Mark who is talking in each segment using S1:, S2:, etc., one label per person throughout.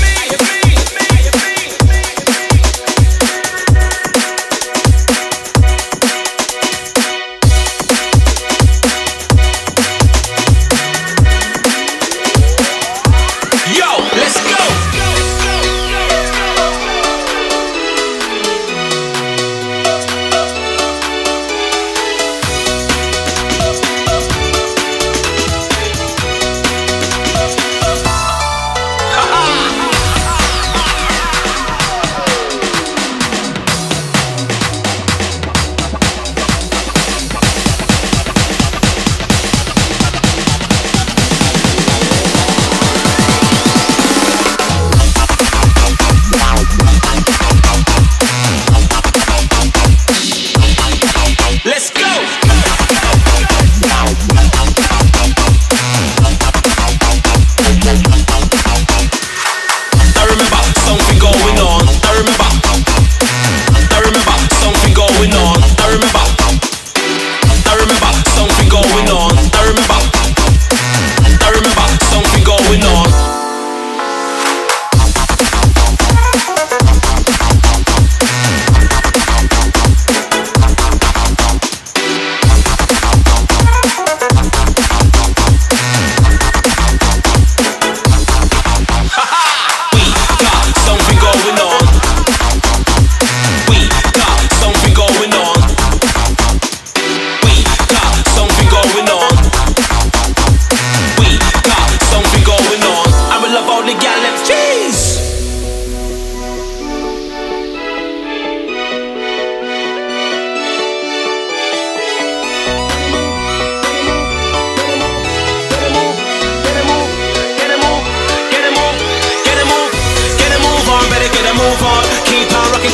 S1: me.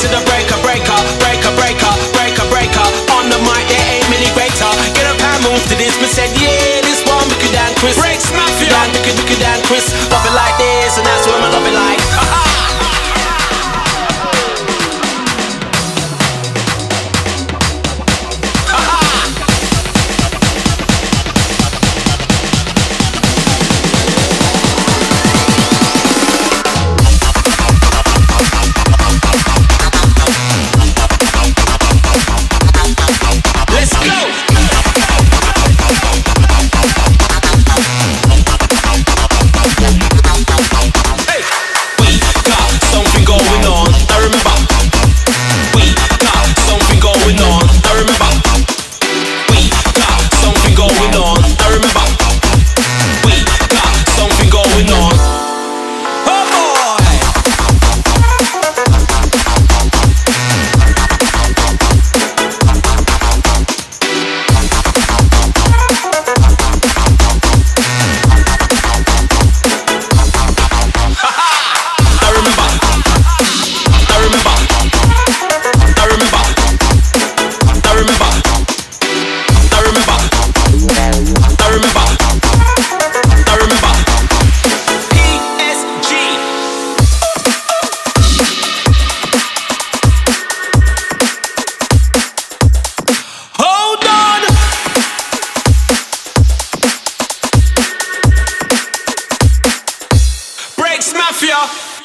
S1: To the breaker, breaker, breaker, breaker, breaker, breaker. On the mic, there ain't many greater. Get up and move to this, but said, yeah, this one we could dance, Chris.
S2: Breaks mafia.
S1: Dan, we could, we could dance, Chris.
S2: Breaks Mafia.